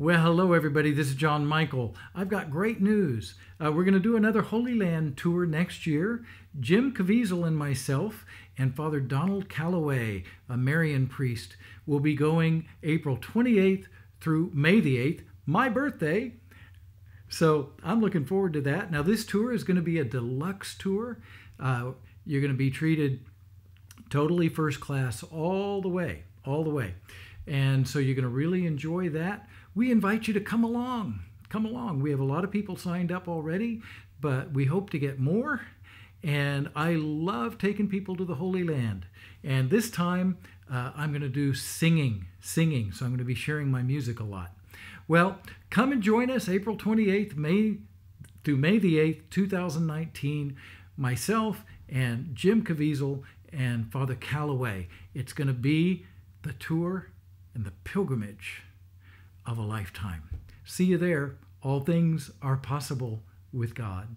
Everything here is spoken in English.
Well, hello, everybody. This is John Michael. I've got great news. Uh, we're going to do another Holy Land tour next year. Jim Caviezel and myself and Father Donald Calloway, a Marian priest, will be going April 28th through May the 8th, my birthday. So I'm looking forward to that. Now, this tour is going to be a deluxe tour. Uh, you're going to be treated totally first class all the way, all the way. And so you're going to really enjoy that we invite you to come along. Come along. We have a lot of people signed up already, but we hope to get more. And I love taking people to the Holy Land. And this time, uh, I'm going to do singing, singing. So I'm going to be sharing my music a lot. Well, come and join us April 28th, May through May the 8th, 2019. Myself and Jim Caviezel and Father Calloway. It's going to be the tour and the pilgrimage of a lifetime. See you there. All things are possible with God.